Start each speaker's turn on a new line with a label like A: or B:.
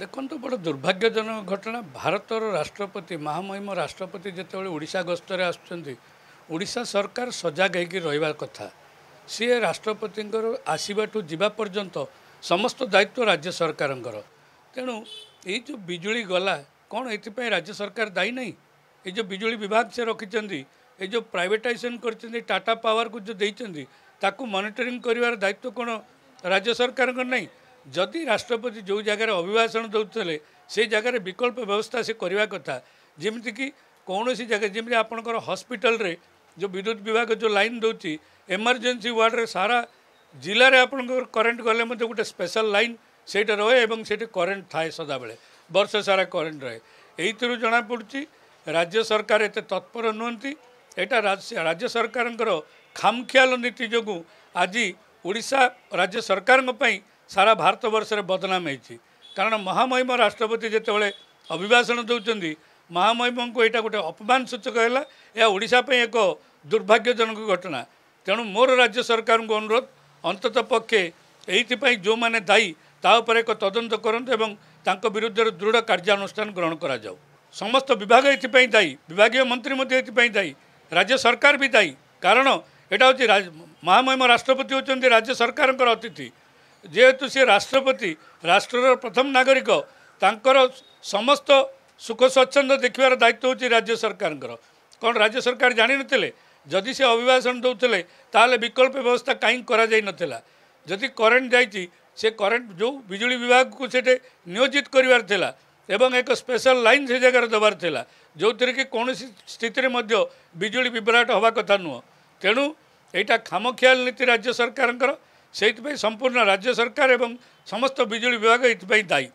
A: ଦେଖନ୍ତୁ ବଡ଼ ଦୁର୍ଭାଗ୍ୟଜନକ ଘଟଣା। ଭାରତର ରାଷ୍ଟ୍ରପତି ମହାମହିମ ରାଷ୍ଟ୍ରପତି ଯେତେବେଳେ ଓଡ଼ିଶା ଗସ୍ତରେ ଆସୁଛନ୍ତି ଓଡ଼ିଶା ସରକାର ସଜାଗ ହେଇକି ରହିବା କଥା। ସିଏ ରାଷ୍ଟ୍ରପତିଙ୍କର ଆସିବାଠୁ ଯିବା ପର୍ଯ୍ୟନ୍ତ ସମସ୍ତ ଦାୟିତ୍ୱ ରାଜ୍ୟ ସରକାରଙ୍କର। ତେଣୁ ଏଇ ଯେଉଁ ବିଜୁଳି ଗଲା କ'ଣ ଏଥିପାଇଁ ରାଜ୍ୟ ସରକାର ଦାୟୀ ନାହିଁ? ଏଇ ଯେଉଁ ବିଜୁଳି ବିଭାଗ ସେ ରଖିଛନ୍ତି ଏଇ ଯେଉଁ ପ୍ରାଇଭେଟାଇଜେସନ୍ କରିଛନ୍ତି ଟାଟା ପାୱାରକୁ ଯେଉଁ ଦେଇଛନ୍ତି ତାକୁ ମନିଟରିଂ କରିବାର ଦାୟିତ୍ୱ କ'ଣ ରାଜ୍ୟ ସରକାରଙ୍କର ନାହିଁ? ଯଦି ରାଷ୍ଟ୍ରପତି ଯେଉଁ ଜାଗାରେ ଅଭିଭାଷଣ ଦେଉଥିଲେ ସେଇ ଜାଗାରେ ବିକଳ୍ପ ବ୍ୟବସ୍ଥା ସେ କରିବା କଥା। ଯେମିତିକି କୌଣସି ଜାଗା ଯେମିତି ଆପଣଙ୍କର ହସ୍ପିଟାଲରେ ଯେଉଁ ବିଦ୍ୟୁତ ବିଭାଗ ଯେଉଁ ଲାଇନ୍ ଦେଉଛି ଏମର୍ଜେନ୍ସି ୱାର୍ଡ଼ରେ ସାରା ଜିଲ୍ଲାରେ ଆପଣଙ୍କର କରେଣ୍ଟ ଗଲେ ମଧ୍ୟ ଗୋଟେ ସ୍ପେଶାଲ ଲାଇନ୍ ସେଇଟା ରହେ ଏବଂ ସେଇଠି କରେଣ୍ଟ ଥାଏ ସଦାବେଳେ। ବର୍ଷ ସାରା କରେଣ୍ଟ ରହେ। ଏଇଥିରୁ ଜଣାପଡ଼ୁଛି ରାଜ୍ୟ ସରକାର ଏତେ ତତ୍ପର ନୁହନ୍ତି। ଏଇଟା ରାଜ୍ୟ ସରକାରଙ୍କର ଖାମଖିଆଲ ନୀତି ଯୋଗୁଁ ଆଜି ଓଡ଼ିଶା ରାଜ୍ୟ ସରକାରଙ୍କ ପାଇଁ ସାରା ଭାରତବର୍ଷରେ ବଦନାମ ହେଇଛି। କାରଣ ମହାମହିମ ରାଷ୍ଟ୍ରପତି ଯେତେବେଳେ ଅଭିଭାଷଣ ଦେଉଛନ୍ତି ମହାମହିମଙ୍କୁ ଏଇଟା ଗୋଟେ ଅପମାନ ସୂଚକ ହେଲା ଏହା ଓଡ଼ିଶା ପାଇଁ ଏକ ଦୁର୍ଭାଗ୍ୟଜନକ ଘଟଣା। ତେଣୁ ମୋର ରାଜ୍ୟ ସରକାରଙ୍କୁ ଅନୁରୋଧ ଅନ୍ତତଃ ପକ୍ଷେ ଏଇଥିପାଇଁ ଯେଉଁମାନେ ଦାୟୀ ତା ଉପରେ ଏକ ତଦନ୍ତ କରନ୍ତୁ ଏବଂ ତାଙ୍କ ବିରୁଦ୍ଧରେ ଦୃଢ଼ କାର୍ଯ୍ୟାନୁଷ୍ଠାନ ଗ୍ରହଣ କରାଯାଉ। ସମସ୍ତ ବିଭାଗ ଏଥିପାଇଁ ଦାୟୀ ବିଭାଗୀୟ ମନ୍ତ୍ରୀ ମଧ୍ୟ ଏଥିପାଇଁ ଦାୟୀ ରାଜ୍ୟ ସରକାର ବି ଦାୟୀ। କାରଣ ଏଇଟା ହେଉଛି ମହାମହିମ ରାଷ୍ଟ୍ରପତି ହେଉଛନ୍ତି ରାଜ୍ୟ ସରକାରଙ୍କର ଅତିଥି। ଯେହେତୁ ସେ ରାଷ୍ଟ୍ରପତି ରାଷ୍ଟ୍ରର ପ୍ରଥମ ନାଗରିକ ତାଙ୍କର ସମସ୍ତ ସୁଖ ସ୍ୱଚ୍ଛନ୍ଦ ଦେଖିବାର ଦାୟିତ୍ୱ ହେଉଛି ରାଜ୍ୟ ସରକାରଙ୍କର। କ'ଣ ରାଜ୍ୟ ସରକାର ଜାଣିନଥିଲେ? ଯଦି ସେ ଅଭିଭାଷଣ ଦେଉଥିଲେ ତାହେଲେ ବିକଳ୍ପ ବ୍ୟବସ୍ଥା କାହିଁକି କରାଯାଇନଥିଲା ଯଦି କରେଣ୍ଟ ଯାଇଛି ସେ କରେଣ୍ଟ ଯେଉଁ ବିଜୁଳି ବିଭାଗକୁ ସେଠି ନିୟୋଜିତ କରିବାର ଥିଲା ଏବଂ ଏକ ସ୍ପେଶାଲ ଲାଇନ୍ ସେ ଜାଗାରେ ଦେବାର ଥିଲା ଯେଉଁଥିରେ କି କୌଣସି ସ୍ଥିତିରେ ମଧ୍ୟ ବିଜୁଳି ବିଭ୍ରାଟ ହେବା କଥା ନୁହଁ। ତେଣୁ ଏଇଟା ଖାମଖିଆଲ ନୀତି ରାଜ୍ୟ ସରକାରଙ୍କର। ସେଇଥିପାଇଁ ସମ୍ପୂର୍ଣ୍ଣ ରାଜ୍ୟ ସରକାର ଏବଂ ସମସ୍ତ ବିଜୁଳି ବିଭାଗ ଏଥିପାଇଁ ଦାୟୀ